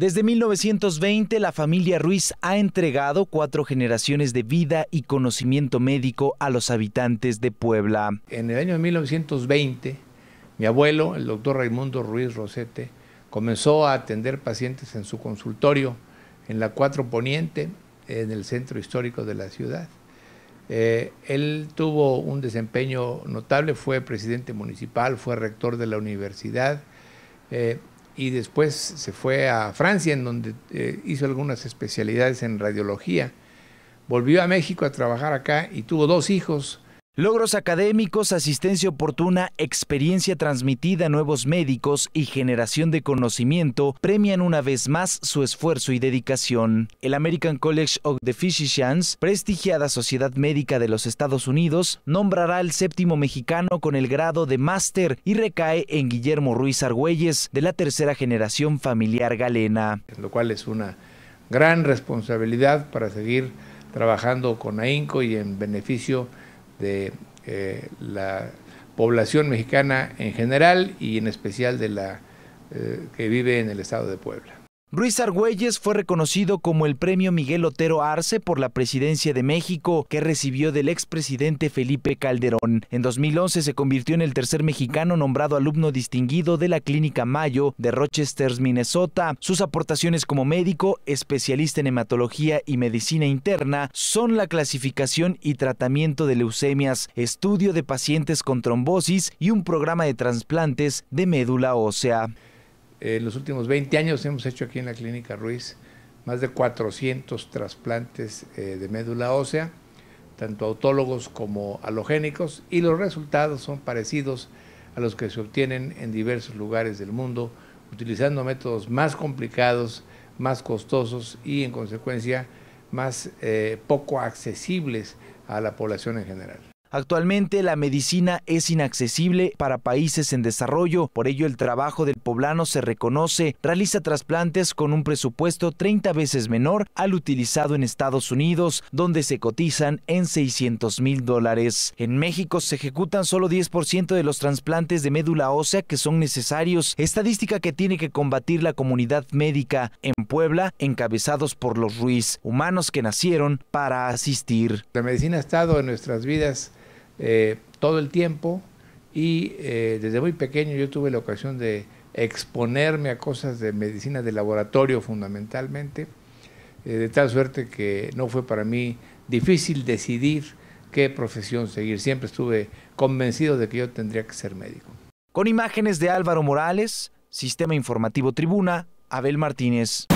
Desde 1920, la familia Ruiz ha entregado cuatro generaciones de vida y conocimiento médico a los habitantes de Puebla. En el año 1920, mi abuelo, el doctor Raimundo Ruiz Rosete, comenzó a atender pacientes en su consultorio en la 4 Poniente, en el centro histórico de la ciudad. Eh, él tuvo un desempeño notable, fue presidente municipal, fue rector de la universidad eh, y después se fue a Francia en donde eh, hizo algunas especialidades en radiología. Volvió a México a trabajar acá y tuvo dos hijos, Logros académicos, asistencia oportuna, experiencia transmitida a nuevos médicos y generación de conocimiento premian una vez más su esfuerzo y dedicación. El American College of the Physicians, prestigiada sociedad médica de los Estados Unidos, nombrará al séptimo mexicano con el grado de máster y recae en Guillermo Ruiz Argüelles, de la tercera generación familiar galena. Lo cual es una gran responsabilidad para seguir trabajando con AINCO y en beneficio de eh, la población mexicana en general y en especial de la eh, que vive en el estado de Puebla. Ruiz Argüelles fue reconocido como el premio Miguel Otero Arce por la presidencia de México, que recibió del expresidente Felipe Calderón. En 2011 se convirtió en el tercer mexicano nombrado alumno distinguido de la Clínica Mayo de Rochester, Minnesota. Sus aportaciones como médico, especialista en hematología y medicina interna, son la clasificación y tratamiento de leucemias, estudio de pacientes con trombosis y un programa de trasplantes de médula ósea. En los últimos 20 años hemos hecho aquí en la Clínica Ruiz más de 400 trasplantes eh, de médula ósea, tanto autólogos como halogénicos, y los resultados son parecidos a los que se obtienen en diversos lugares del mundo, utilizando métodos más complicados, más costosos y en consecuencia más eh, poco accesibles a la población en general. Actualmente la medicina es inaccesible para países en desarrollo, por ello el trabajo del poblano se reconoce, realiza trasplantes con un presupuesto 30 veces menor al utilizado en Estados Unidos, donde se cotizan en 600 mil dólares. En México se ejecutan solo 10% de los trasplantes de médula ósea que son necesarios, estadística que tiene que combatir la comunidad médica en Puebla, encabezados por los Ruiz, humanos que nacieron para asistir. La medicina ha estado en nuestras vidas eh, todo el tiempo y eh, desde muy pequeño yo tuve la ocasión de exponerme a cosas de medicina de laboratorio fundamentalmente, eh, de tal suerte que no fue para mí difícil decidir qué profesión seguir. Siempre estuve convencido de que yo tendría que ser médico. Con imágenes de Álvaro Morales, Sistema Informativo Tribuna, Abel Martínez.